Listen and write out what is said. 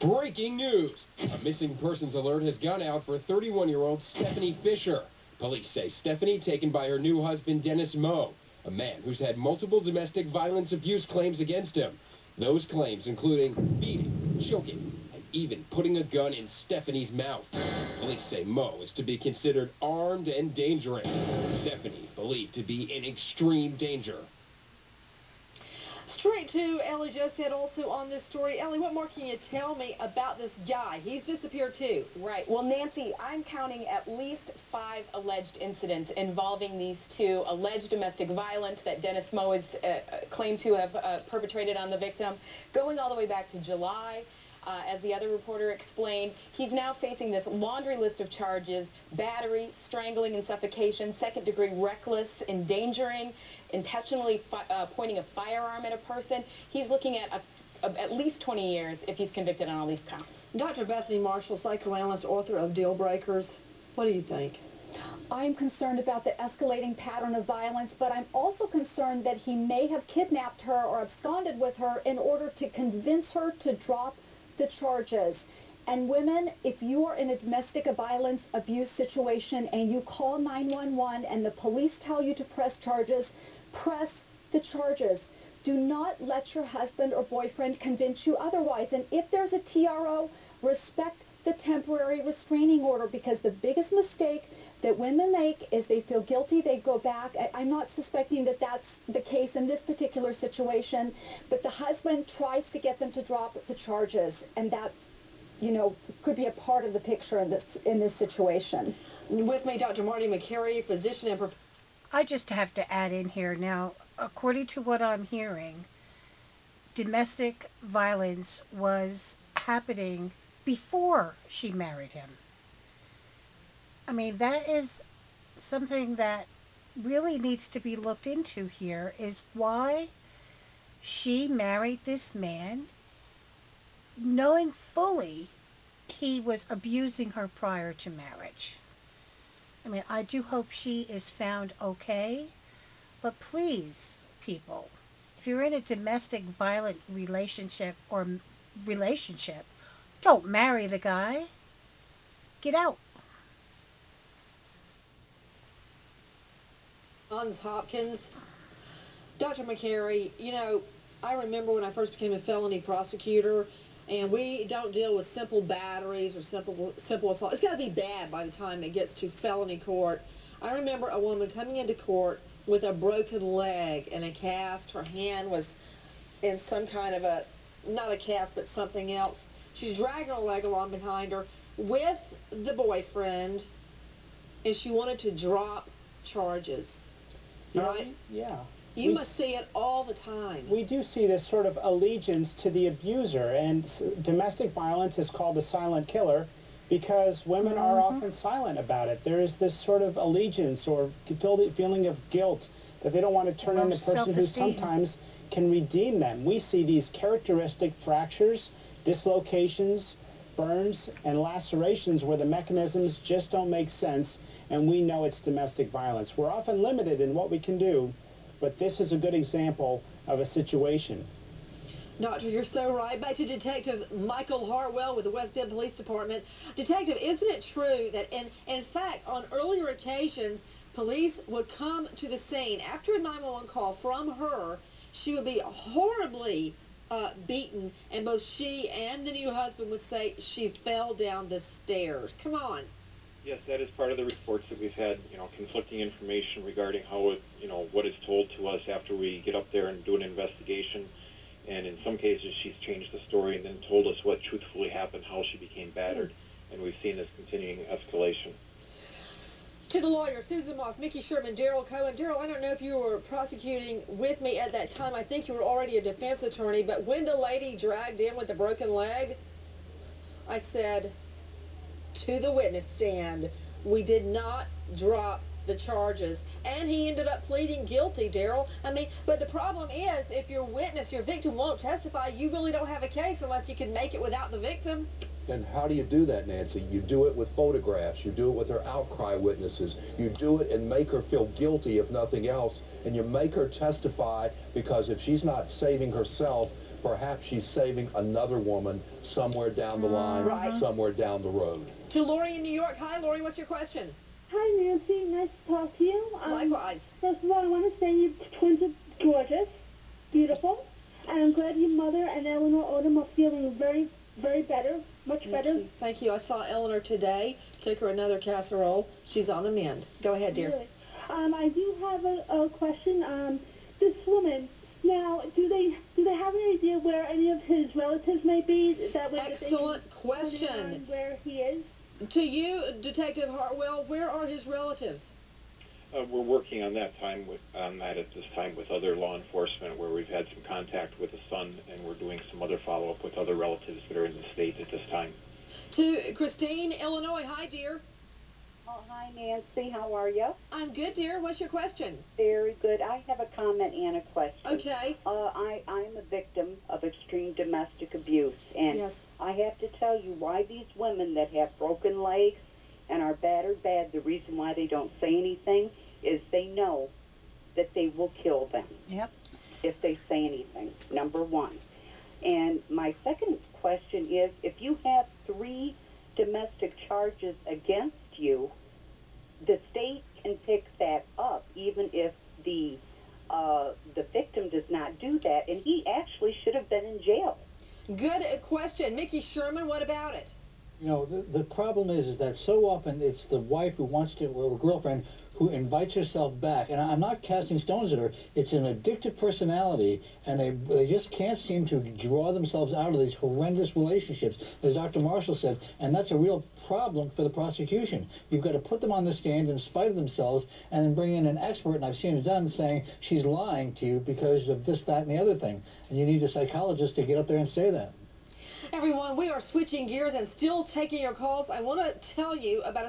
Breaking news! A missing persons alert has gone out for 31-year-old Stephanie Fischer. Police say Stephanie taken by her new husband Dennis Moe, a man who's had multiple domestic violence abuse claims against him. Those claims including beating, choking, and even putting a gun in Stephanie's mouth. Police say Moe is to be considered armed and dangerous. Stephanie believed to be in extreme danger. Straight to Ellie Jostad also on this story. Ellie, what more can you tell me about this guy? He's disappeared too. Right. Well, Nancy, I'm counting at least five alleged incidents involving these two alleged domestic violence that Dennis Moe is uh, claimed to have uh, perpetrated on the victim, going all the way back to July. Uh, as the other reporter explained, he's now facing this laundry list of charges, battery, strangling and suffocation, second degree reckless endangering, intentionally uh, pointing a firearm at a person. He's looking at a, a, at least 20 years if he's convicted on all these counts. Dr. Bethany Marshall, psychoanalyst, author of Deal Breakers. What do you think? I'm concerned about the escalating pattern of violence, but I'm also concerned that he may have kidnapped her or absconded with her in order to convince her to drop the charges. And women, if you are in a domestic violence abuse situation and you call 911 and the police tell you to press charges, press the charges. Do not let your husband or boyfriend convince you otherwise. And if there's a TRO, respect the temporary restraining order because the biggest mistake that women make is they feel guilty, they go back. I, am not suspecting that that's the case in this particular situation, but the husband tries to get them to drop the charges, and that's, you know, could be a part of the picture in this in this situation. With me, Dr. Marty Makary, physician and professor. I just have to add in here now, according to what I'm hearing, domestic violence was happening before she married him. I mean, that is something that really needs to be looked into here is why she married this man knowing fully he was abusing her prior to marriage. I mean, I do hope she is found okay, but please, people, if you're in a domestic violent relationship or relationship, don't marry the guy. Get out. Johns Hopkins. Dr. Makary, you know, I remember when I first became a felony prosecutor, and we don't deal with simple batteries or simple simple assault. It's got to be bad by the time it gets to felony court. I remember a woman coming into court with a broken leg and a cast. Her hand was in some kind of a, not a cast, but something else. She's dragging her leg along behind her with the boyfriend, and she wanted to drop charges. You right? yeah. You we, must see it all the time. We do see this sort of allegiance to the abuser, and domestic violence is called the silent killer because women mm-hmm. are often silent about it. There is this sort of allegiance or feeling of guilt that they don't want to turn in the person who sometimes can redeem them. We see these characteristic fractures, dislocations, burns, and lacerations where the mechanisms just don't make sense and we know it's domestic violence. We're often limited in what we can do, but this is a good example of a situation. Doctor, you're so right. Back to Detective Michael Hartwell with the West Bend Police Department. Detective, isn't it true that, in, in fact, on earlier occasions, police would come to the scene after a 911 call from her, she would be horribly uh, beaten, and both she and the new husband would say she fell down the stairs. Come on. Yes, that is part of the reports that we've had, you know, conflicting information regarding how it, you know, what is told to us after we get up there and do an investigation. And in some cases, she's changed the story and then told us what truthfully happened, how she became battered. And we've seen this continuing escalation. To the lawyer, Susan Moss, Mickey Sherman, Daryl Cohen. Daryl, I don't know if you were prosecuting with me at that time. I think you were already a defense attorney. But when the lady dragged in with a broken leg, I said, to the witness stand. We did not drop the charges. And he ended up pleading guilty, Daryl. I mean, but the problem is if your witness, your victim won't testify, you really don't have a case unless you can make it without the victim. And how do you do that, Nancy? You do it with photographs. You do it with her outcry witnesses. You do it and make her feel guilty, if nothing else. And you make her testify because if she's not saving herself, perhaps she's saving another woman somewhere down the line, Right. somewhere down the road. To Lori in New York. Hi, Lori. What's your question? Hi, Nancy. Nice to talk to you. Um, Likewise. First of all, I want to say you twins are gorgeous, beautiful, and I'm glad your mother and Eleanor Odom are feeling very, very better, much Thank better. you. Thank you. I saw Eleanor today. Took her another casserole. She's on the mend. Go ahead, dear. Um, I do have a, a question. Um, this woman. Now, do they do they have any idea where any of his relatives may be? That way, Excellent question. Where he is? To you, Detective Hartwell, where are his relatives? Uh, we're working on that time with on that at this time with other law enforcement, where we've had some contact with the son, and we're doing some other follow up with other relatives that are in the state at this time. To Christine, Illinois. Hi, dear. Oh, hi, Nancy. How are you? I'm good, dear. What's your question? Very good. I have a comment and a question. Okay. Uh, I, I'm a victim of extreme domestic abuse, and Yes. I have to tell you why these women that have broken legs and are battered bad, the reason why they don't say anything is they know that they will kill them Yep. if they say anything, number one. And my second question is if you have three domestic charges against you, the state can pick that up even if the uh, the victim does not do that, and he actually should have been in jail. Good question. Mickey Sherman, what about it? You know, the, the problem is, is that so often it's the wife who wants to, or girlfriend who invites herself back. And I'm not casting stones at her. It's an addictive personality, and they, they just can't seem to draw themselves out of these horrendous relationships, as Dr. Marshall said. And that's a real problem for the prosecution. You've got to put them on the stand in spite of themselves, and then bring in an expert, and I've seen it done, saying she's lying to you because of this, that, and the other thing. And you need a psychologist to get up there and say that. Everyone, we are switching gears and still taking your calls. I want to tell you about a